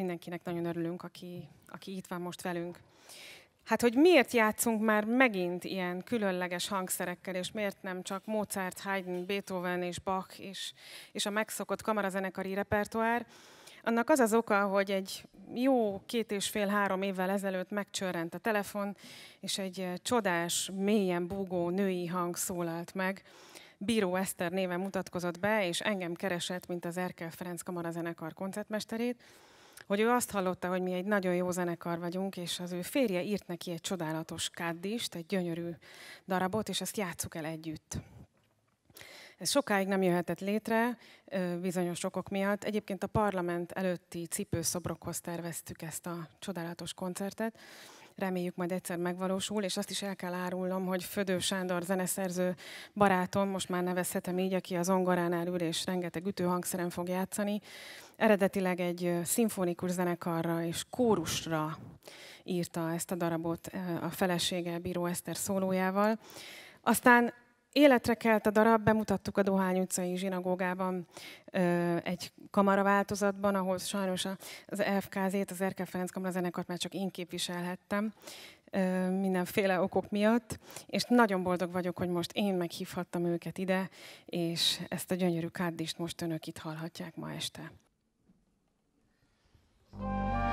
mindenkinek nagyon örülünk, aki, aki itt van most velünk. Hát, hogy miért játszunk már megint ilyen különleges hangszerekkel, és miért nem csak Mozart, Haydn, Beethoven és Bach és, és a megszokott kamarazenekari repertoár, annak az az oka, hogy egy jó két és fél-három évvel ezelőtt megcsörrent a telefon, és egy eh, csodás, mélyen búgó női hang szólalt meg. Bíró Eszter néven mutatkozott be, és engem keresett, mint az Erkel Ferenc Kamarazenekar koncertmesterét, hogy ő azt hallotta, hogy mi egy nagyon jó zenekar vagyunk, és az ő férje írt neki egy csodálatos káddist, egy gyönyörű darabot, és ezt játsszuk el együtt. Ez sokáig nem jöhetett létre, bizonyos okok miatt. Egyébként a parlament előtti cipőszobrokhoz terveztük ezt a csodálatos koncertet. Reméljük majd egyszer megvalósul, és azt is el kell árulnom, hogy Födő Sándor zeneszerző barátom, most már nevezhetem így, aki az zongoránál ül és rengeteg ütőhangszeren fog játszani, eredetileg egy szimfonikus zenekarra és kórusra írta ezt a darabot a felesége Bíró Eszter szólójával. Aztán Életre kelt a darab, bemutattuk a Dohány utcai zsinagógában egy kamara változatban, ahol sajnos az FKZ-t, az Erkel Ferenc Kamara zenekart már csak én képviselhettem mindenféle okok miatt, és nagyon boldog vagyok, hogy most én meghívhattam őket ide, és ezt a gyönyörű káddist most önök itt hallhatják ma este. thank you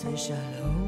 在下楼。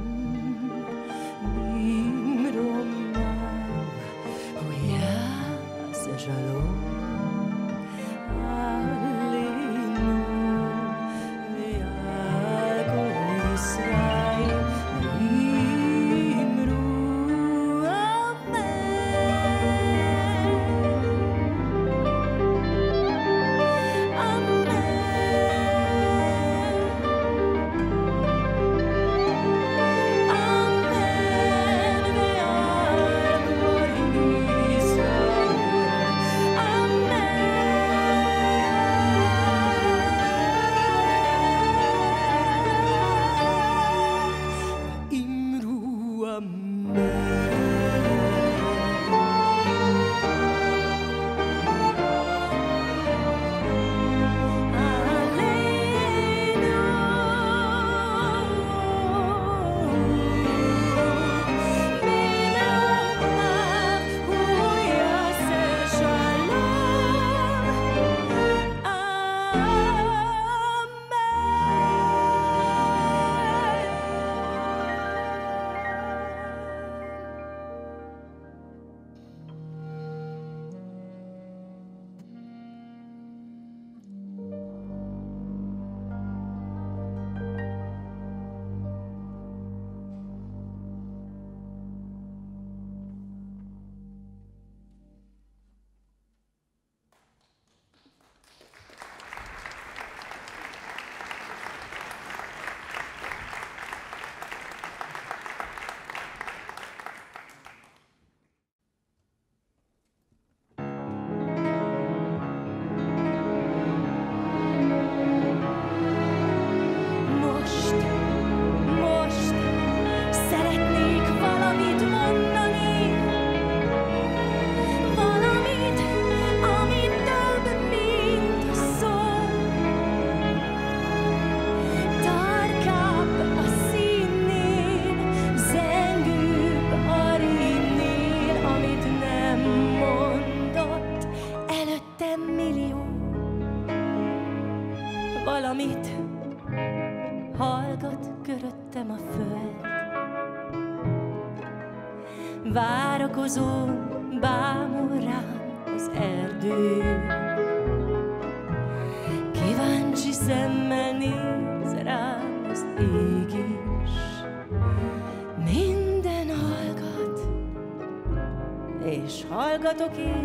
Hordozom, bámul rám az erdő. Kíváncsi szemmel néz rám az ég is. Minden hallgat, és hallgatok én.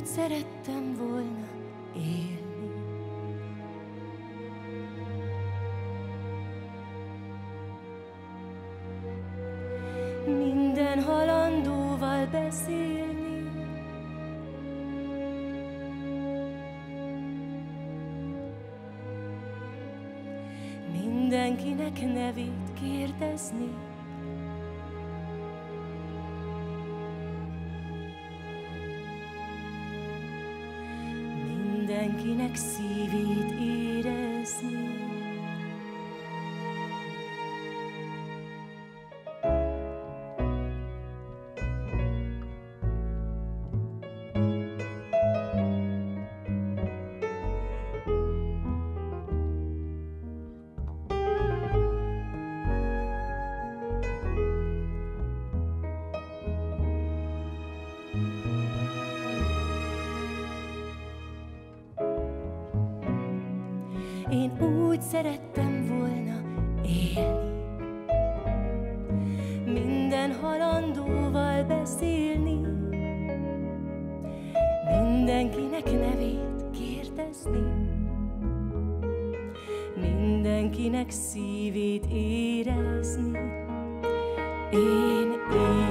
úgy szerettem volna. szerettem volna élni. Minden halandóval beszélni, mindenkinek nevét kérdezni, mindenkinek szívét érezni. Én, én.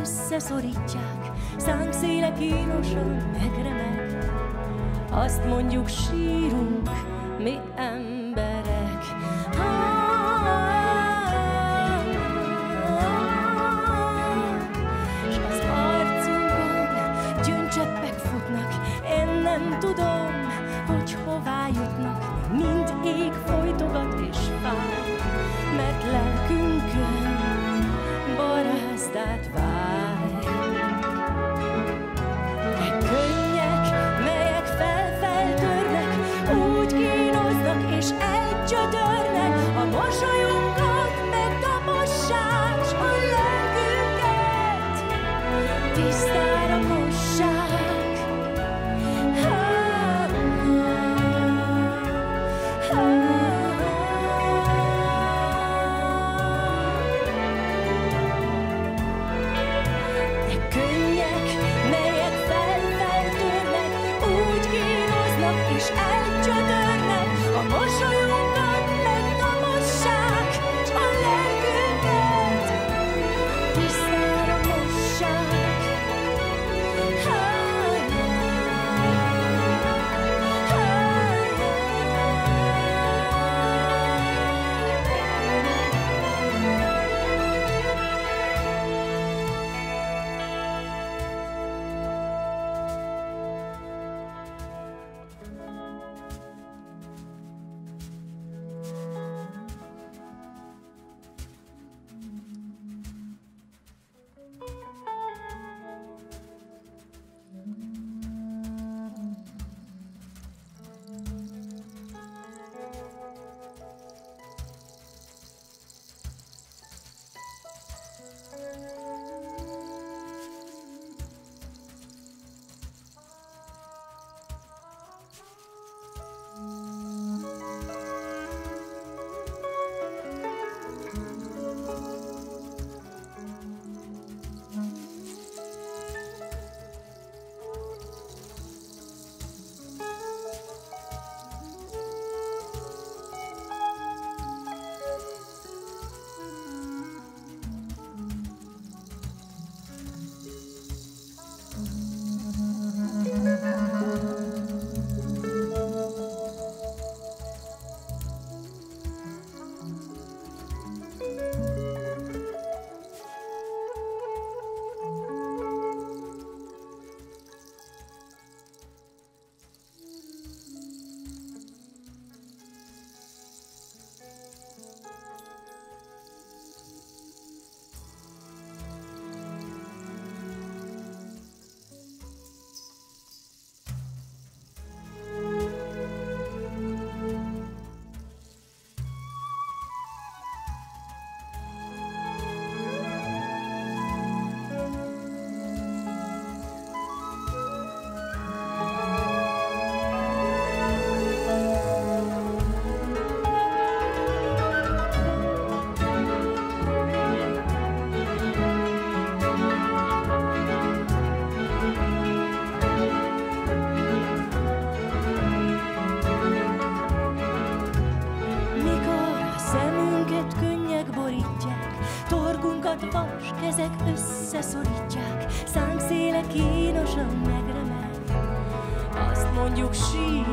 Összeszorítják, szánkszéle kínosan megremeg. Azt mondjuk sírunk, mi Azt mondjuk sírunk,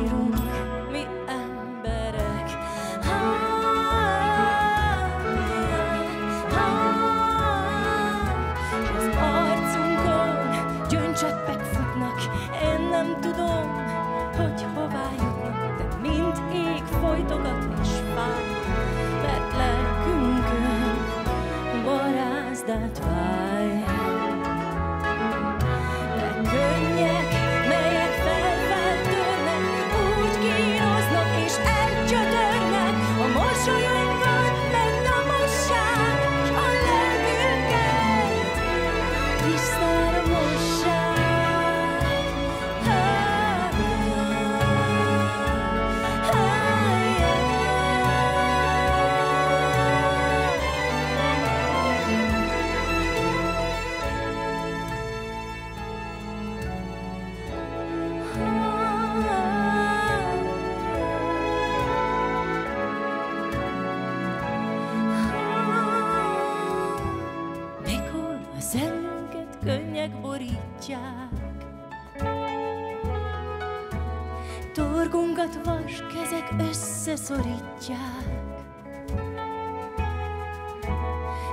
összeszorítják.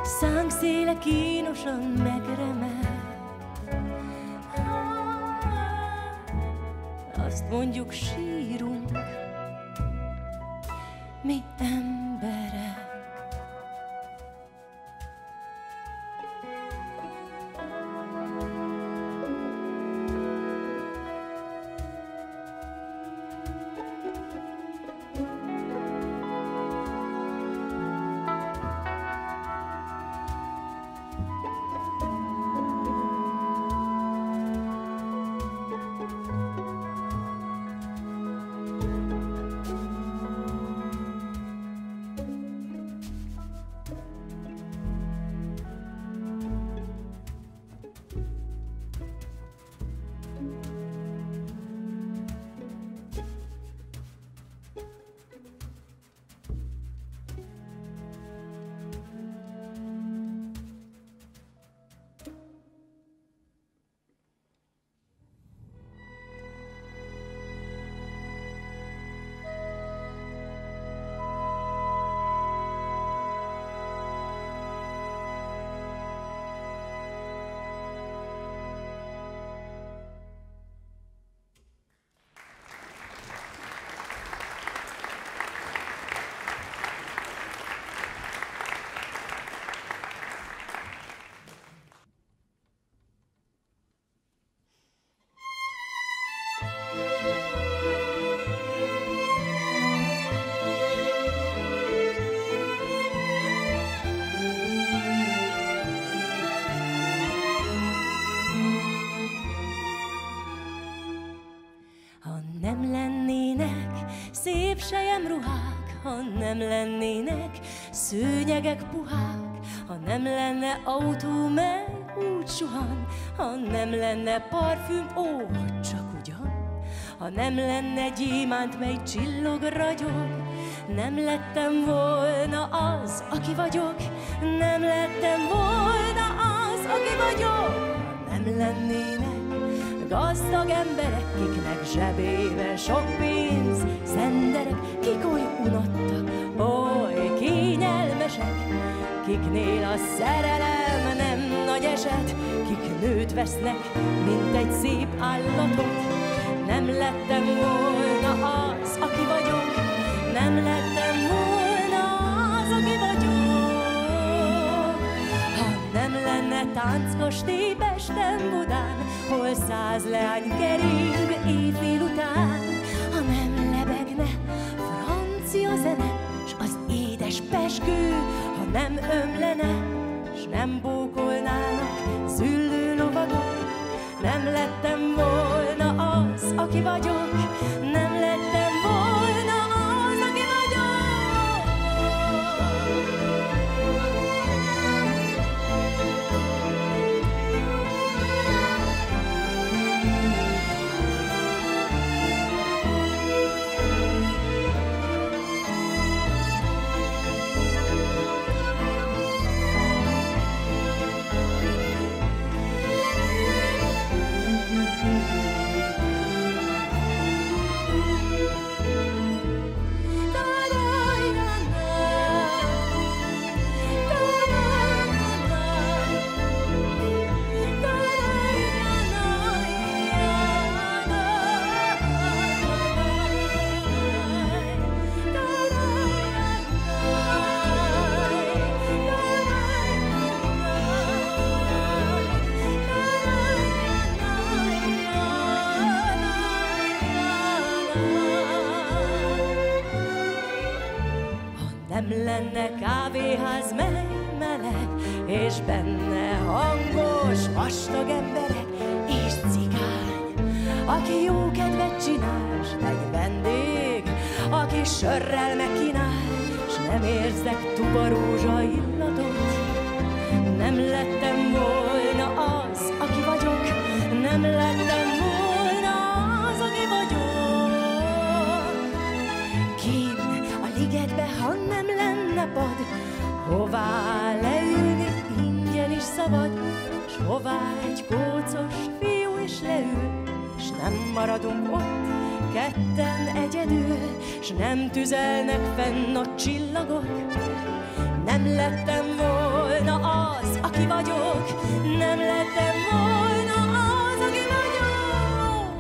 Szánk széle kínosan megremeg. Azt mondjuk nem lennének szőnyegek puhák, ha nem lenne autó, mely úgy suhan, ha nem lenne parfüm, ó, csak ugyan, ha nem lenne gyémánt, mely csillog, ragyog, nem lettem volna az, aki vagyok, nem lettem volna az, aki vagyok, nem lennének Gazdag emberek, kiknek zsebében sok pénz, szenderek, kik oly unottak, oly kényelmesek, kiknél a szerelem nem nagy eset, kik nőt vesznek, mint egy szép állatot. Nem lettem volna az, aki vagyok, nem lettem volna az, aki vagyok. Ha nem lenne tánckastély Pesten, Budán, hol száz leány kering éjfél után, ha nem lebegne francia zene, édes peskő, ha nem ömlene, s nem bókolnának züllő lovagok, nem lettem volna az, aki vagyok, lenne kávéház, mely meleg, és benne hangos, vastag emberek és cigány, aki jó kedvet csinál, s egy vendég, aki sörrel megkínál, s nem érzek tubarózsa illatot. Nem lettem tüzelnek fenn a csillagok. Nem lettem volna az, aki vagyok, nem lettem volna az, aki vagyok.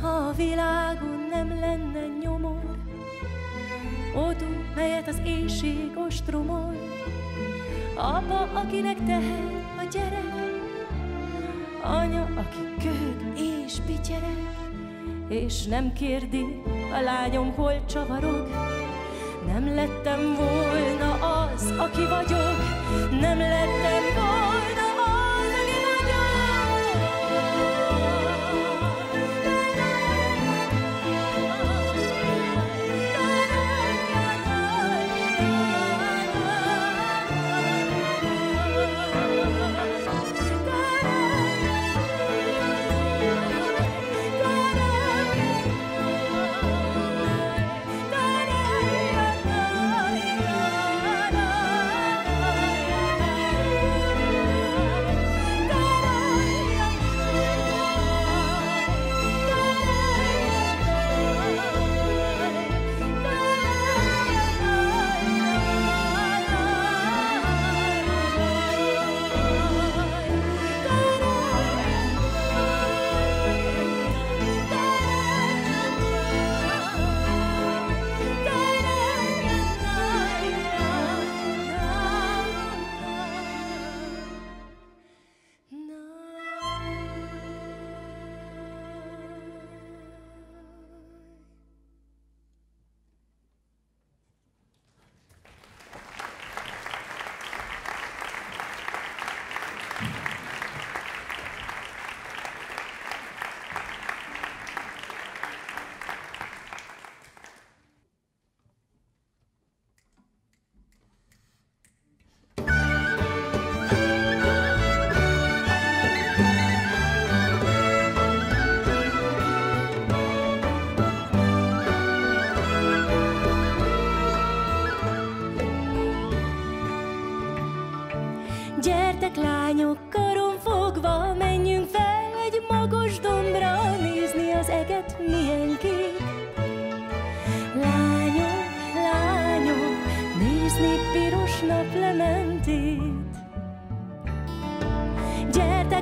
Ha a világon nem lenne nyomor, Odú, melyet az éjség ostromol, Apa, akinek teher a gyerek, Anya, aki köhög és pityereg, És nem kérdi, a lányom hol csavarog. Nem lettem volna az, aki vagyok, Nem lettem volna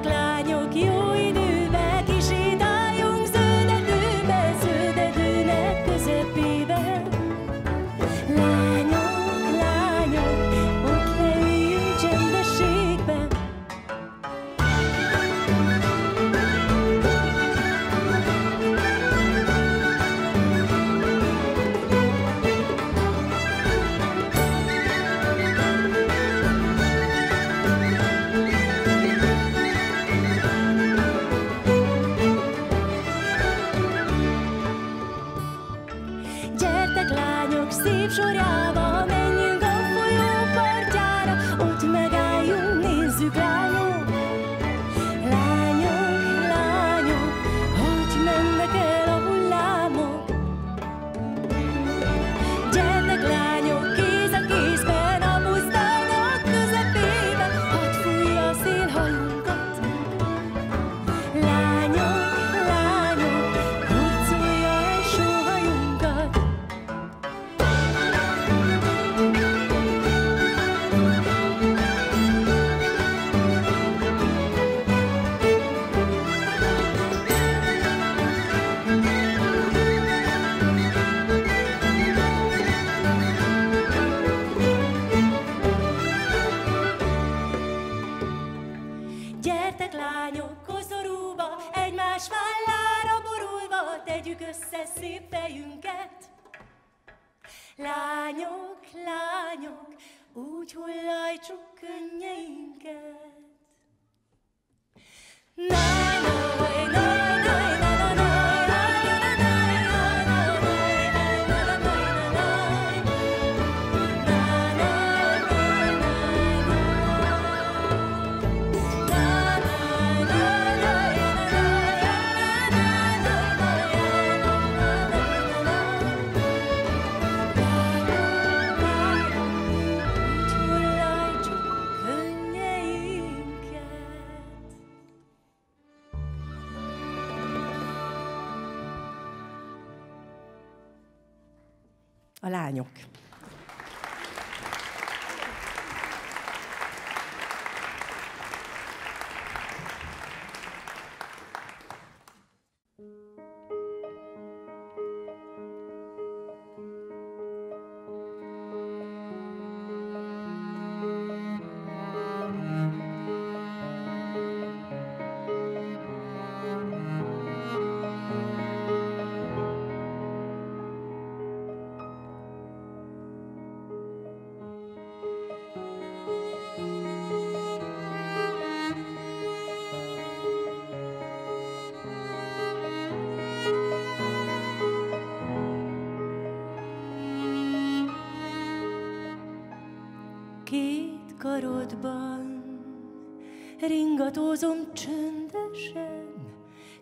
lányok, jó lányok. Karodban ringatózom csöndesen,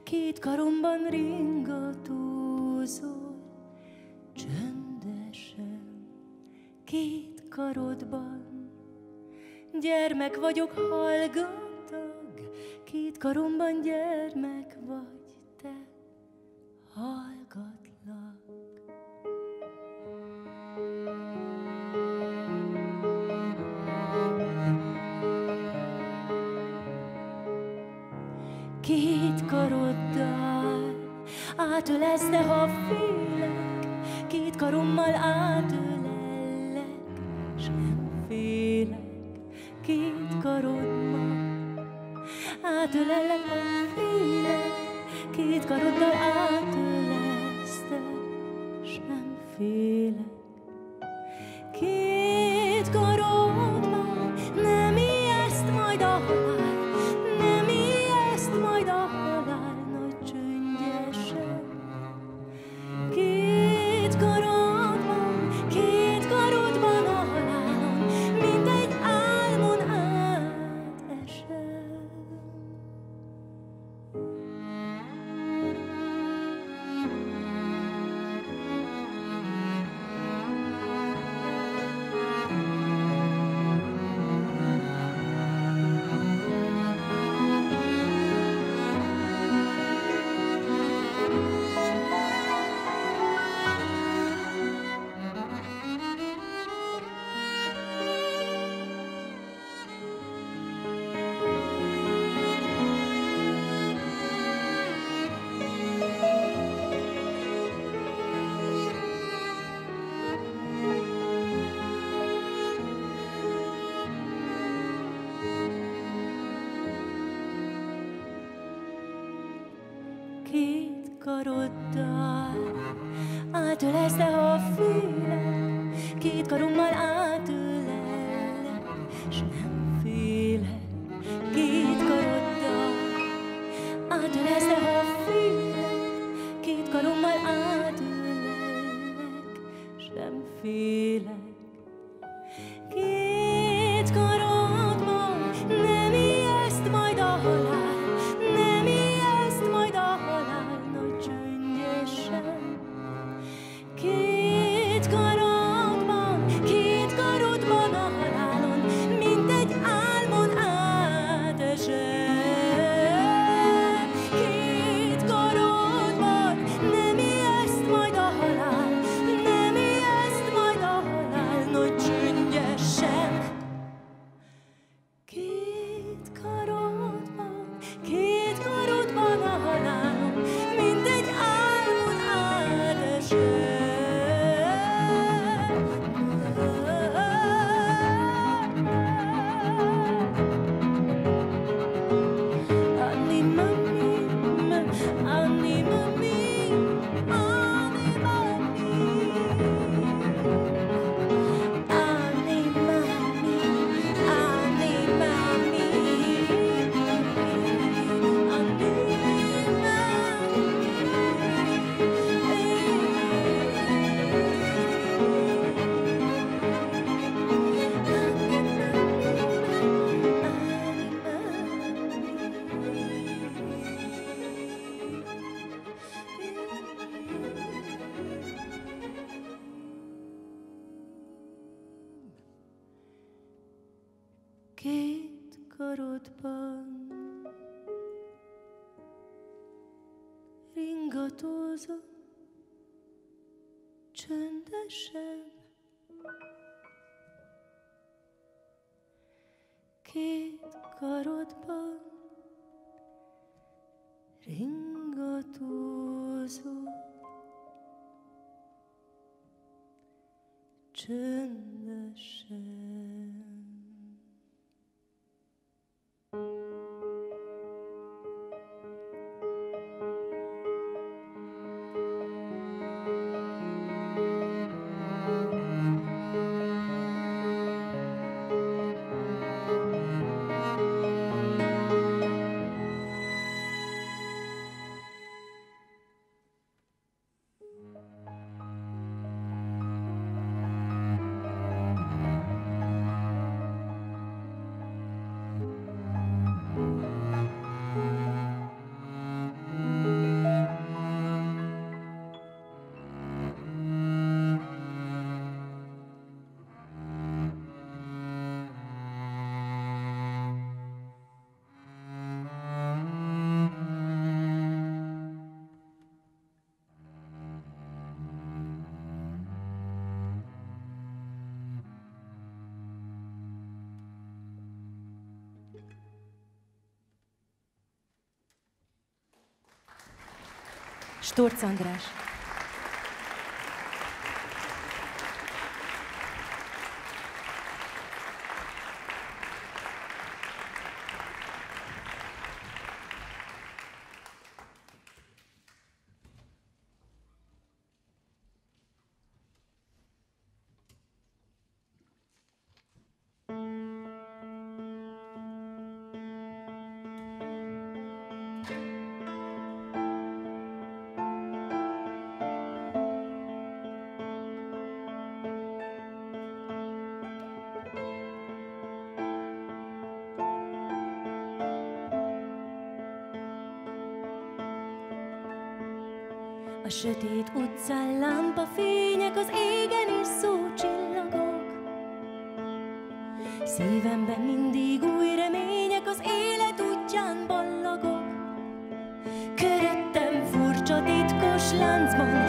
két karomban ringatózol csöndesen, két karodban. Gyermek vagyok, hallgatag, két karomban gyermek vagy te, hallgatlak. Átölesz, de ha félek, két karommal átölellek, s nem félek, két karodmal átölellek, ha félek, két karoddal átölesztek, s nem félek. tőlezd le a fülem, két karommal áll. karodban ringatózó csöndesen. Estortes Andrés. sötét utcán lámpa fények az égen is szó csillagok. Szívemben mindig új remények az élet útján ballagok. Köröttem furcsa titkos láncban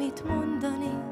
valamit mondani.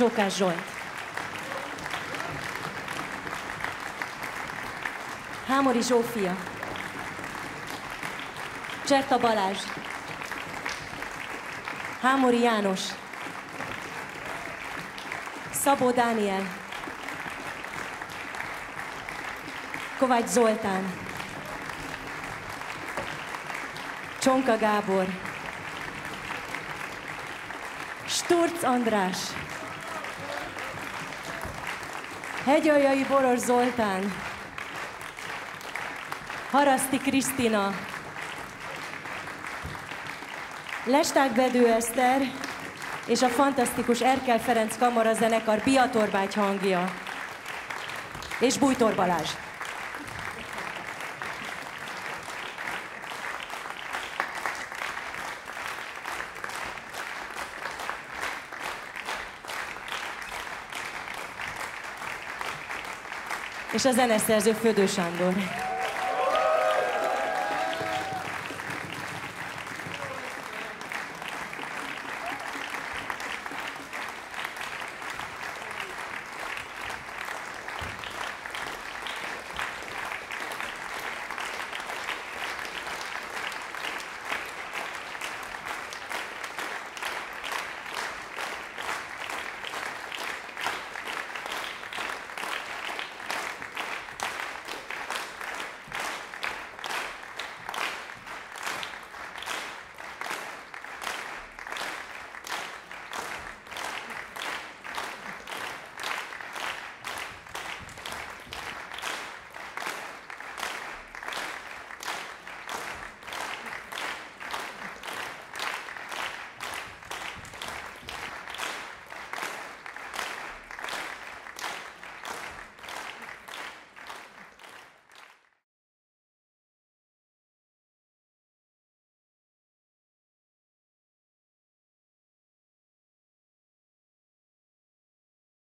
Csókás Zsolt. Hámori Zsófia. Cserta Balázs. Hámori János. Szabó Dániel. Kovács Zoltán. Csonka Gábor. Sturc András. Hegyaljai Boros Zoltán, Haraszti Krisztina, Lesták Bedő Eszter és a fantasztikus Erkel Ferenc Kamara zenekar Biatorbágy hangja. És Bújtor Balázs. És a zeneszerző Födő Sándor.